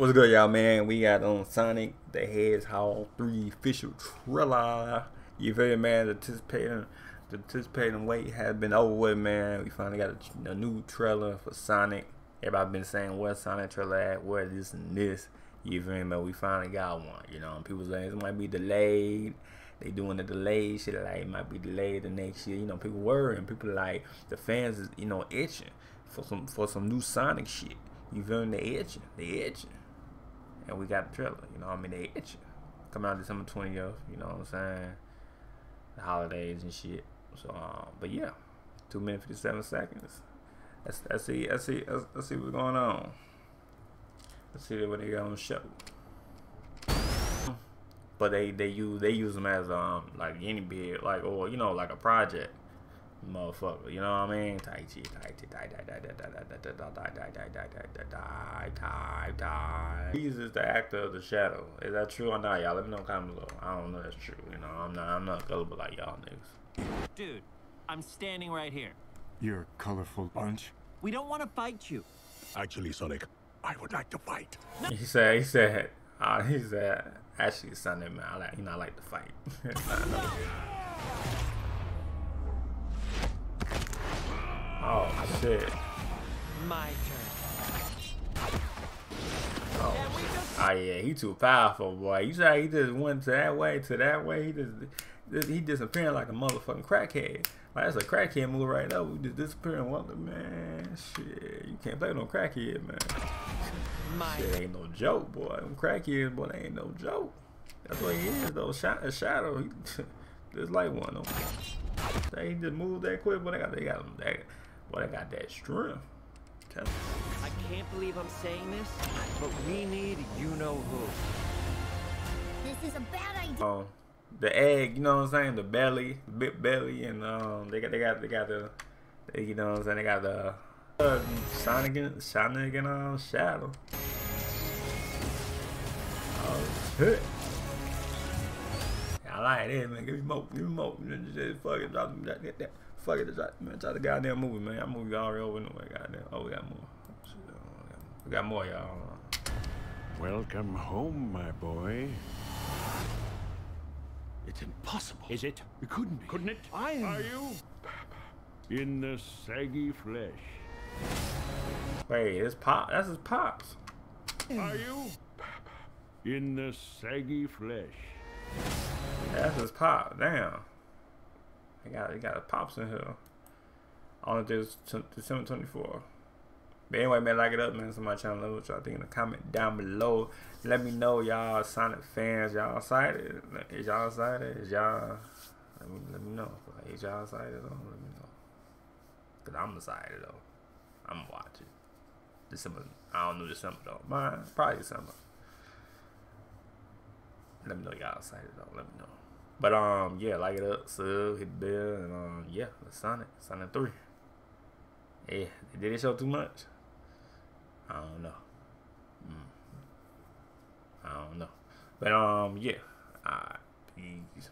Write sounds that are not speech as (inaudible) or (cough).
What's good, y'all, man? We got on Sonic the Hedgehog 3 official trailer. You feel me, man? The anticipating, the anticipating wait has been over with, man. We finally got a, a, new trailer for Sonic. Everybody been saying, where Sonic trailer at? Where this and this? You feel me, man? We finally got one, you know? People saying it might be delayed. They doing the delayed shit like it might be delayed the next year. You know, people worrying. People like, the fans is, you know, itching for some for some new Sonic shit. You feel me? They itching. They itching and we got the trailer. You know, I mean, they itching. Come out December 20th. You know what I'm saying? The holidays and shit. So, um, but yeah, two minutes 57 seconds. Let's, let's see. Let's see. Let's, let's see what's going on. Let's see what they got on the show. But they they use they use them as um like any bid like or you know like a project motherfucker. You know what I mean? Tai Chi, Tai Chi, Tai Tai Tai Tai Tai Tai Tai Tai Tai Tai Tai Tai Tai Tai He's just the actor of the shadow. Is that true or not, y'all? Let me know in the comments below. I don't know if that's true. You know, I'm not I'm not gullible like y'all niggas. Dude, I'm standing right here. You're a colorful bunch. We don't want to fight you. Actually, Sonic, I would like to fight. He said he said uh, he said actually Sonic man, I like you know I like to fight. (laughs) Oh shit. My turn. Oh. Oh yeah, he too powerful, boy. You say he just went to that way to that way. He just he disappearing like a motherfucking crackhead. Like that's a crackhead move right now. We just disappearing. Wonder, man, shit, you can't play no crackhead, man. My shit ain't no joke, boy. Them crackheads, boy, they ain't no joke. That's what he is, though. Shot a shadow. He, (laughs) just like one of them. They just move that quick, but they got they got them. They, Boy, I got that strength. I can't believe I'm saying this, but we need you know who. This is a bad idea. Um, the egg, you know what I'm saying? The belly, the big belly, and um, they got they got they got the, they, you know what I'm saying? They got the uh, Sonic and Sonic and um Shadow. Oh shit. I like it, man. Give me more, give me more. Just fucking drop that, that, that. Fuck it, try, man. Try the goddamn movie, man. That movie already over anyway. Goddamn. Oh, we got more. We got more, y'all. Welcome home, my boy. It's impossible. Is it? It couldn't be. Couldn't it? I am. Are you? In the saggy flesh. Wait, it's pop. That's his pops. Are you? In the saggy flesh. That's his pop. Damn. I got it got a pops in here. On this December 24. But anyway, man, like it up, man. So my channel, me what y'all think in the comment down below. Let me know, y'all Sonic fans. Y'all excited? Is y'all excited? Is y'all? Let me let me know. Is y'all excited? Let me know. Cause I'm excited though. I'm gonna watch it. December. I don't know December though. Mine probably December. Let me know y'all excited though. Let me know. But um, yeah, like it up, sub, hit the bell, and um, yeah, let's sign it. Sonic three. Yeah, did it show too much? I don't know. Mm. I don't know. But um, yeah, peace.